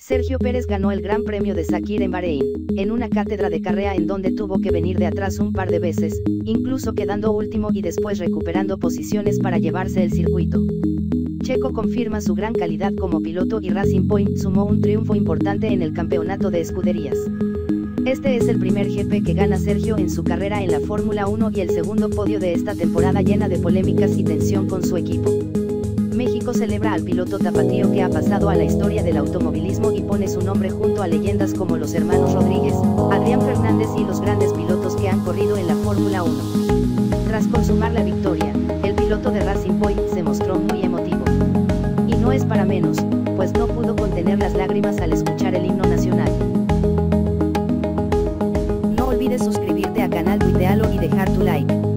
Sergio Pérez ganó el Gran Premio de Sakir en Bahrein, en una cátedra de carrera en donde tuvo que venir de atrás un par de veces, incluso quedando último y después recuperando posiciones para llevarse el circuito. Checo confirma su gran calidad como piloto y Racing Point sumó un triunfo importante en el campeonato de escuderías. Este es el primer GP que gana Sergio en su carrera en la Fórmula 1 y el segundo podio de esta temporada llena de polémicas y tensión con su equipo. Celebra al piloto tapatío que ha pasado a la historia del automovilismo y pone su nombre junto a leyendas como los hermanos Rodríguez, Adrián Fernández y los grandes pilotos que han corrido en la Fórmula 1. Tras consumar la victoria, el piloto de Racing Point se mostró muy emotivo. Y no es para menos, pues no pudo contener las lágrimas al escuchar el himno nacional. No olvides suscribirte a canal Tuitealo y dejar tu like.